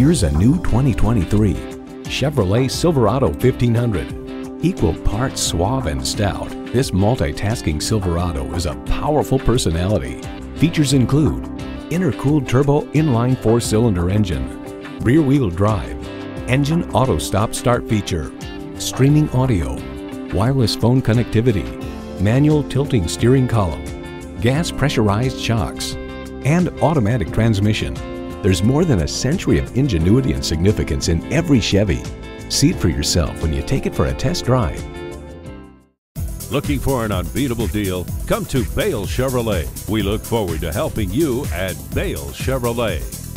Here's a new 2023 Chevrolet Silverado 1500. Equal parts suave and stout, this multitasking Silverado is a powerful personality. Features include intercooled turbo inline four-cylinder engine, rear-wheel drive, engine auto stop start feature, streaming audio, wireless phone connectivity, manual tilting steering column, gas pressurized shocks, and automatic transmission. There's more than a century of ingenuity and significance in every Chevy. See it for yourself when you take it for a test drive. Looking for an unbeatable deal? Come to Bale Chevrolet. We look forward to helping you at Bale Chevrolet.